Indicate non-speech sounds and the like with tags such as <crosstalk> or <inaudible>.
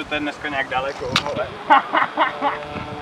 že to je dneska nějak daleko, ale... <laughs>